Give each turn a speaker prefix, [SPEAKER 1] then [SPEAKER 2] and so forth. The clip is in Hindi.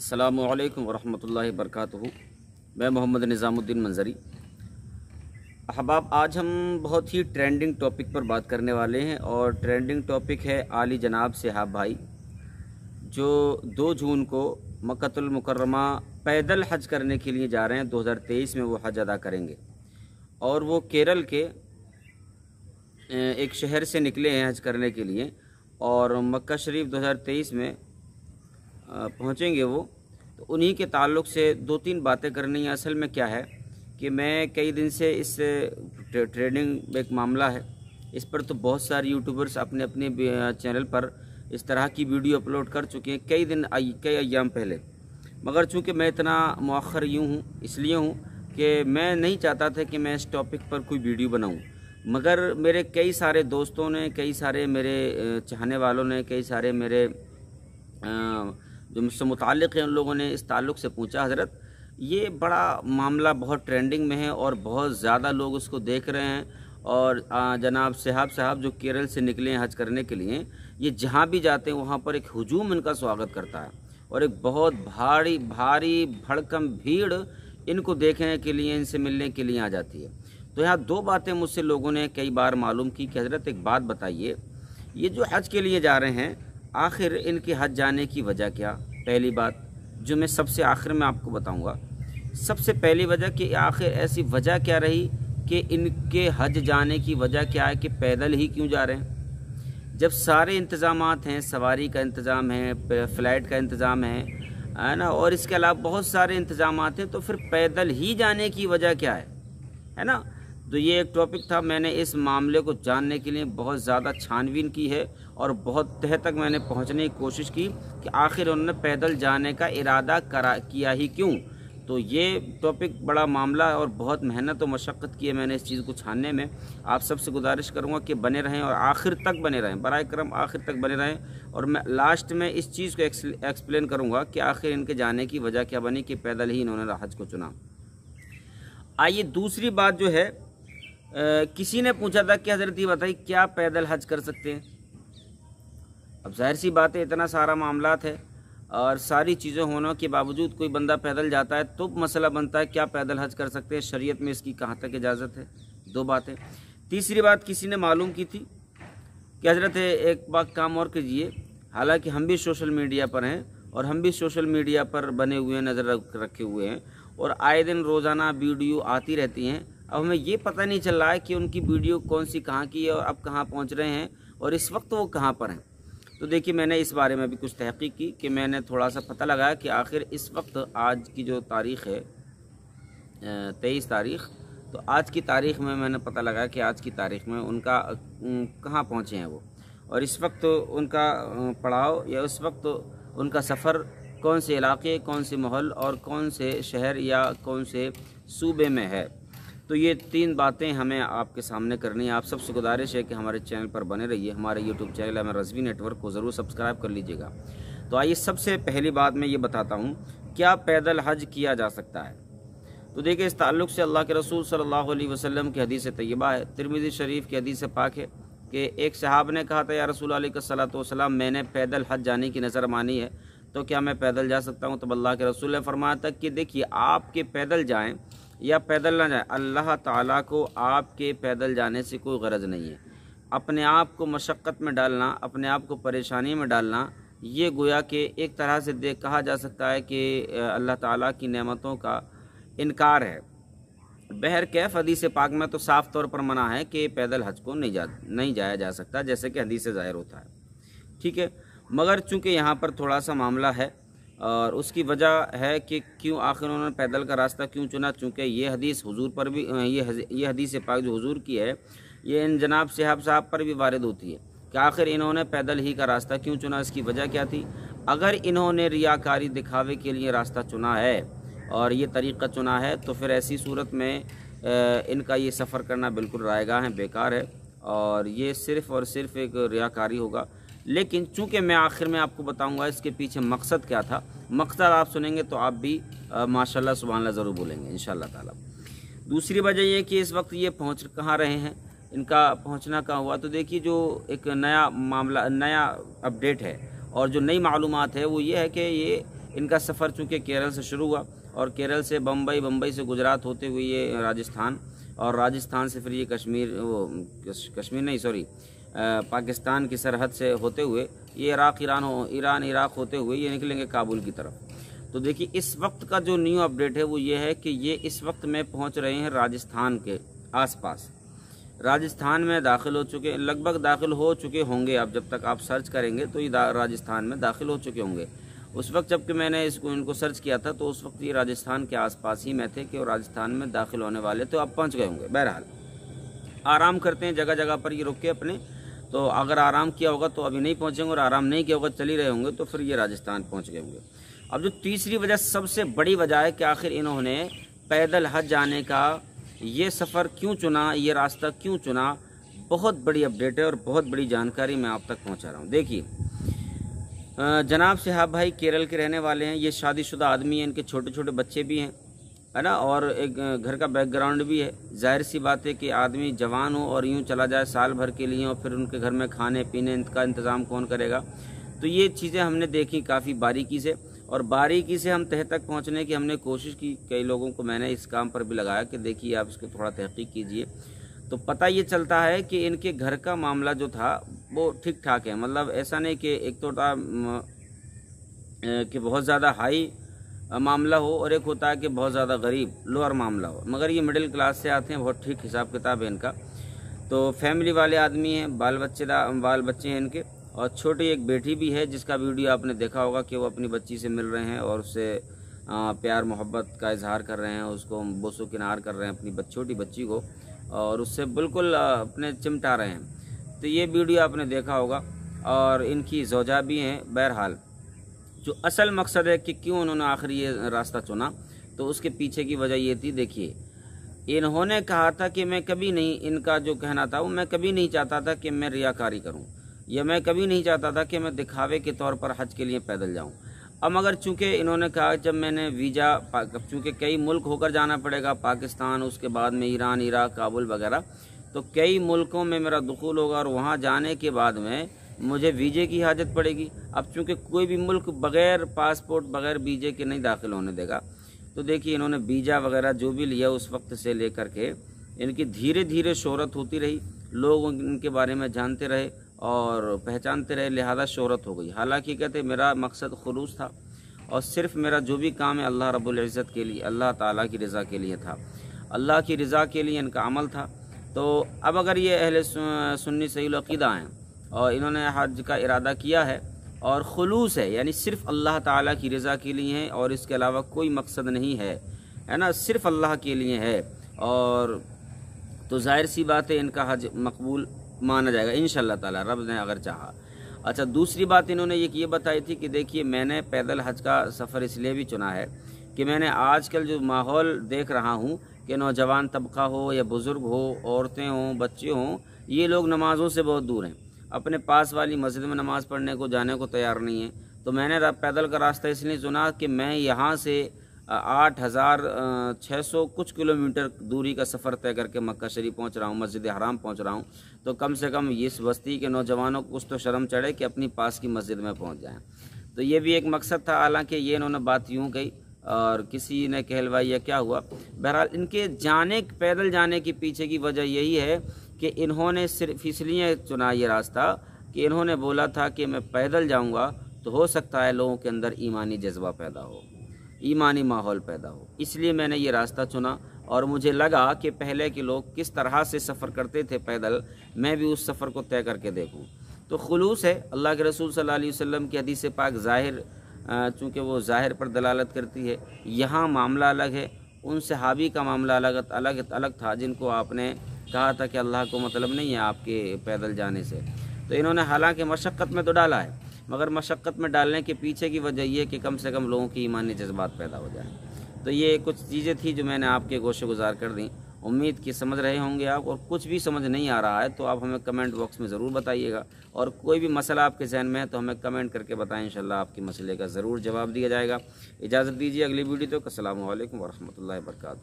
[SPEAKER 1] असलकम वरहमल वरक मैं मोहम्मद निज़ामुद्दीन मंजरी। अहबाब, आज हम बहुत ही ट्रेंडिंग टॉपिक पर बात करने वाले हैं और ट्रेंडिंग टॉपिक है आली जनाब सिहाब भाई, जो दो जून को मकतुलमकरमा पैदल हज करने के लिए जा रहे हैं। 2023 में वो हज अदा करेंगे। और वो केरल के एक शहर से निकले हैं हज करने के लिए। और मक्का शरीफ 2023 में पहुँचेंगे वो तो उन्हीं के ताल्लुक से दो तीन बातें करनी है। असल में क्या है कि मैं कई दिन से इस ट्रेडिंग एक मामला है। इस पर तो बहुत सारे यूट्यूबर्स अपने अपने चैनल पर इस तरह की वीडियो अपलोड कर चुके हैं कई दिन कई अयाम पहले। मगर चूँकि मैं इतना मौखर यूँ हूँ इसलिए हूँ कि मैं नहीं चाहता था कि मैं इस टॉपिक पर कोई वीडियो बनाऊँ। मगर मेरे कई सारे दोस्तों ने कई सारे मेरे चाहने वालों ने कई सारे मेरे आ, जो मुझसे मुतल हैं उन लोगों ने इस ताल्लुक से पूछा, हज़रत, ये बड़ा मामला बहुत ट्रेंडिंग में है और बहुत ज़्यादा लोग उसको देख रहे हैं और जनाब साहब साहब जो केरल से निकले हैं हज करने के लिए, ये जहाँ भी जाते हैं वहाँ पर एक हजूम इनका स्वागत करता है और एक बहुत भारी भारी भड़कम भीड़ इनको देखने के लिए, इनसे मिलने के लिए आ जाती है। तो यहाँ दो बातें मुझसे लोगों ने कई बार मालूम की कि हज़रत, एक बात बताइए, ये जो हज के लिए जा रहे हैं आखिर इनके हज जाने की वजह क्या? पहली बात, जो मैं सबसे आखिर में आपको बताऊँगा। सबसे पहली वजह कि आखिर ऐसी वजह क्या रही कि इनके हज जाने की वजह क्या है कि पैदल ही क्यों जा रहे हैं? जब सारे इंतज़ाम हैं, सवारी का इंतज़ाम है फ़्लाइट का इंतज़ाम है है ना? और इसके अलावा बहुत सारे इंतज़ाम हैं तो फिर पैदल ही जाने की वजह क्या है? है ना? तो ये एक टॉपिक था। मैंने इस मामले को जानने के लिए बहुत ज़्यादा छानबीन की है और बहुत तह तक मैंने पहुँचने की कोशिश की कि आखिर उन्होंने पैदल जाने का इरादा करा, किया ही क्यों? तो ये टॉपिक बड़ा मामला और बहुत मेहनत और मशक्क़त की है मैंने इस चीज़ को छानने में। आप सबसे गुजारिश करूँगा कि बने रहें और आखिर तक बने रहें। बर करम, आखिर तक बने रहें और मैं लास्ट में इस चीज़ को एक्सप्लेन करूँगा कि आखिर इनके जाने की वजह क्या बनी कि पैदल ही इन्होंने हज को चुना। आइए दूसरी बात जो है किसी ने पूछा था कि हज़रत ये बताइए, क्या पैदल हज कर सकते हैं? अब ज़ाहिर सी बात है, इतना सारा मामला है और सारी चीज़ें होने के बावजूद कोई बंदा पैदल जाता है तो मसला बनता है, क्या पैदल हज कर सकते हैं? शरीयत में इसकी कहाँ तक इजाज़त है? दो बातें। तीसरी बात किसी ने मालूम की थी कि हज़रत, एक बात काम और कीजिए, हालाँकि हम भी सोशल मीडिया पर हैं और हम भी सोशल मीडिया पर बने हुए नज़र रखे हुए हैं और आए दिन रोज़ाना वीडियो आती रहती हैं अब हमें ये पता नहीं चल रहा है कि उनकी वीडियो कौन सी कहाँ की है और अब कहाँ पहुँच रहे हैं और इस वक्त वो कहाँ पर हैं। तो देखिए, मैंने इस बारे में भी कुछ तहकीक की कि मैंने थोड़ा सा पता लगाया कि आखिर इस वक्त आज की जो तारीख़ है तेईस तारीख़ तो आज की तारीख़ में मैंने पता लगाया कि आज की तारीख़ में उनका कहाँ पहुँचे हैं वो। और इस वक्त उनका पड़ाव या उस वक्त उनका सफ़र कौन से इलाके, कौन से महल और कौन से शहर या कौन से सूबे में है। तो ये तीन बातें हमें आपके सामने करनी है। आप सबसे गुजारिश है कि हमारे चैनल पर बने रहिए। हमारे यूट्यूब चैनल हमें रजवी नेटवर्क को ज़रूर सब्सक्राइब कर लीजिएगा। तो आइए सबसे पहली बात मैं ये बताता हूँ, क्या पैदल हज किया जा सकता है? तो देखिए, इस ताल्लुक से अल्लाह के रसूल सल्लल्लाहु अलैहि वसल्लम की हदीस तय्यबा है, तिरमिज़ी शरीफ की हदीस पाक है कि एक साहब ने कहा था, या रसूल सलाम मैंने पैदल हज जाने की नज़र मानी है तो क्या मैं पैदल जा सकता हूँ? तो अल्लाह के रसूल ने फरमाया था कि देखिए, आपके पैदल जाएँ या पैदल ना जाए, अल्लाह ताला को आपके पैदल जाने से कोई गरज नहीं है। अपने आप को मशक्क़त में डालना, अपने आप को परेशानी में डालना, ये गोया कि एक तरह से देख कहा जा सकता है कि अल्लाह ताला की नेमतों का इनकार है। बहर कैफ, हदीस पाक में तो साफ़ तौर पर मना है कि पैदल हज को नहीं जा, नहीं जाया जा सकता, जैसे कि हदीस ज़ाहिर होता है। ठीक है? मगर चूँकि यहाँ पर थोड़ा सा मामला है, और उसकी वजह है कि क्यों आखिर उन्होंने पैदल का रास्ता क्यों चुना, चूँकि ये हदीस हुजूर पर भी ये ये हदीस पाक जो हुजूर की है, ये इन जनाब साहब साहब पर भी वारद होती है कि आखिर इन्होंने पैदल ही का रास्ता क्यों चुना, इसकी वजह क्या थी? अगर इन्होंने रियाकारी दिखावे के लिए रास्ता चुना है, और ये तरीक़ा चुना है तो फिर ऐसी सूरत में इनका ये सफ़र करना बिल्कुल रायगा है, बेकार है, और ये सिर्फ़ और सिर्फ़ एक रियाकारी होगा। लेकिन चूँकि मैं आखिर में आपको बताऊँगा इसके पीछे मकसद क्या था, मकसद आप सुनेंगे तो आप भी माशाल्लाह सुबह ज़रूर बोलेंगे इन ताला। दूसरी वजह यह कि इस वक्त ये पहुँच कहाँ रहे हैं, इनका पहुँचना कहाँ हुआ तो देखिए जो एक नया मामला, नया अपडेट है और जो नई मालूम है, वो ये है कि ये इनका सफ़र चूँकि केरल से शुरू हुआ और केरल से बम्बई बम्बई से गुजरात होते हुए ये राजस्थान और राजस्थान से फिर ये कश्मीर, वो कश्मीर नहीं, सॉरी पाकिस्तान की सरहद से होते हुए, ये इराक़, ईरान हो, ईरान, इराक़ होते हुए ये निकलेंगे काबुल की तरफ़। तो देखिए, इस वक्त का जो न्यू अपडेट है वो ये है कि ये इस वक्त में पहुँच रहे हैं राजस्थान के आसपास। राजस्थान में दाखिल हो चुके, लगभग दाखिल हो चुके होंगे अब जब तक आप सर्च करेंगे तो ये राजस्थान में दाखिल हो चुके होंगे। उस वक्त जबकि मैंने इसको, इनको सर्च किया था तो उस वक्त ये राजस्थान के आसपास ही में थे कि वो राजस्थान में दाखिल होने वाले तो अब पहुँच गए होंगे, बहरहाल। आराम करते हैं जगह जगह पर, ये रुक के अपने तो अगर आराम किया होगा तो अभी नहीं पहुँचेंगे और आराम नहीं किया होगा, चली रहे होंगे तो फिर ये राजस्थान पहुँच गए होंगे। अब जो तीसरी वजह, सबसे बड़ी वजह है कि आखिर इन्होंने पैदल हज जाने का ये सफ़र क्यों चुना, ये रास्ता क्यों चुना, बहुत बड़ी अपडेट है और बहुत बड़ी जानकारी मैं आप तक पहुँचा रहा हूँ। देखिए जनाब साहब भाई केरल के रहने वाले हैं, ये शादीशुदा आदमी हैं, इनके छोटे छोटे बच्चे भी हैं। है ना? और एक घर का बैकग्राउंड भी है। ज़ाहिर सी बात है कि आदमी जवान हो और यूँ चला जाए साल भर के लिए और फिर उनके घर में खाने, पीने का इंतज़ाम कौन करेगा? तो ये चीज़ें हमने देखी काफ़ी बारीकी से और बारीकी से हम तह तक पहुँचने की हमने कोशिश की। कई लोगों को मैंने इस काम पर भी लगाया कि देखिए आप इसको थोड़ा तहकीक कीजिए। तो पता ये चलता है कि इनके घर का मामला जो था, वो ठीक ठाक है। मतलब ऐसा नहीं कि एक तो था कि बहुत ज़्यादा हाई मामला हो और एक होता है कि बहुत ज़्यादा गरीब, लोअर मामला हो। मगर ये मिडिल क्लास से आते हैं, बहुत ठीक हिसाब किताब है इनका। तो फैमिली वाले आदमी हैं बाल बच्चे बाल बच्चे हैं इनके, और छोटी एक बेटी भी है, जिसका वीडियो आपने देखा होगा कि वो अपनी बच्ची से मिल रहे हैं और उससे प्यार, मोहब्बत का इजहार कर रहे हैं, उसको बोसो किनार कर रहे हैं अपनी छोटी बच्ची को, और उससे बिल्कुल अपने चिमटा रहे हैं। तो ये वीडियो आपने देखा होगा, और इनकी जोजा भी हैं, बहरहाल। जो असल मकसद है कि क्यों उन्होंने आखिर ये रास्ता चुना तो उसके पीछे की वजह ये थी, देखिए, इन्होंने कहा था कि मैं कभी नहीं, इनका जो कहना था, वो मैं कभी नहीं चाहता था कि मैं रियाकारी करूँ, या मैं कभी नहीं चाहता था कि मैं दिखावे के तौर पर हज के लिए पैदल जाऊँ। अब मगर चूँकि इन्होंने कहा, जब मैंने वीज़ा, चूँकि कई मुल्क होकर जाना पड़ेगा, पाकिस्तान, उसके बाद में ईरान, इराक, काबुल वगैरह तो कई मुल्कों में मेरा दखूल होगा, और वहाँ जाने के बाद में मुझे वीज़े की हाजत पड़ेगी। अब चूँकि कोई भी मुल्क बग़ैर पासपोर्ट, बग़ैर वीज़े के नहीं दाखिल होने देगा तो देखिए इन्होंने वीज़ा वगैरह जो भी लिया उस वक्त से लेकर के इनकी धीरे धीरे शहरत होती रही। लोग इनके बारे में जानते रहे और पहचानते रहे, लिहाजा शहरत हो गई। हालाँकि कहते मेरा मकसद खलूस था और सिर्फ़ मेरा जो भी काम है अल्लाह रब्बुल इज़्ज़त के लिए, अल्लाह ताला की रज़ा के लिए था। अल्लाह की रज़ा के लिए इनका अमल था। तो अब अगर ये अहल सुन्नी सही अकीदा हैं और इन्होंने हज का इरादा किया है और खलूस है, यानी सिर्फ़ अल्लाह ताला की रज़ा के लिए है और इसके अलावा कोई मकसद नहीं है है ना? सिर्फ़ अल्लाह के लिए है। और तो ज़ाहिर सी बात है, इनका हज मकबूल माना जाएगा इन ताला, रब ने अगर चाहा। अच्छा दूसरी बात इन्होंने एक ये बताई थी कि देखिए, मैंने पैदल हज का सफ़र इसलिए भी चुना है कि मैंने आजकल जो माहौल देख रहा हूँ कि नौजवान तबका हो या बुज़ुर्ग हो, औरतें हों, बच्चे हों, ये लोग नमाज़ों से बहुत दूर हैं। अपने पास वाली मस्जिद में नमाज़ पढ़ने को जाने को तैयार नहीं है। तो मैंने पैदल का रास्ता इसलिए चुना कि मैं यहाँ से आठ हज़ार छः सौ कुछ किलोमीटर दूरी का सफ़र तय करके मक्का शरीफ पहुँच रहा हूँ, मस्जिद हराम पहुँच रहा हूँ। तो कम से कम इस बस्ती के नौजवानों को कुछ तो शर्म चढ़े कि अपनी पास की मस्जिद में पहुँच जाएँ। तो ये भी एक मकसद था, हालाँकि ये इन्होंने बात यूँ कही और किसी ने कहलवाई या क्या हुआ? बहरहाल इनके जाने, पैदल जाने के पीछे की वजह यही है कि इन्होंने सिर्फ़ इसलिए चुना ये रास्ता कि इन्होंने बोला था कि मैं पैदल जाऊँगा तो हो सकता है लोगों के अंदर ईमानी जज्बा पैदा हो, ईमानी माहौल पैदा हो। इसलिए मैंने ये रास्ता चुना और मुझे लगा कि पहले के लोग किस तरह से सफ़र करते थे पैदल, मैं भी उस सफ़र को तय करके देखूँ। तो खलूस है, अल्लाह के रसूल अलैहि वसल्लम की हदीस पाक ज़ाहिर चूँकि वो ज़ाहिर पर दलालत करती है, यहाँ मामला अलग है, उन सहाबी का मामला अलग अलग अलग था जिनको आपने कहा था कि अल्लाह को मतलब नहीं है आपके पैदल जाने से। तो इन्होंने हालाँकि मशक्क़त में तो डाला है, मगर मशक्क़त में डालने के पीछे की वजह ये कि कम से कम लोगों की ईमानी जज्बात पैदा हो जाए। तो ये कुछ चीज़ें थी जो मैंने आपके गोशे गुजार कर दी। उम्मीद की समझ रहे होंगे आप, और कुछ भी समझ नहीं आ रहा है तो आप हमें कमेंट बॉक्स में ज़रूर बताइएगा। और कोई भी मसला आपके जहन में है तो हमें कमेंट करके बताएँ, इंशाल्लाह आपके मसले का ज़रूर जवाब दिया जाएगा। इजाज़त दीजिए अगली वीडियो तो असल वरहमल वर्का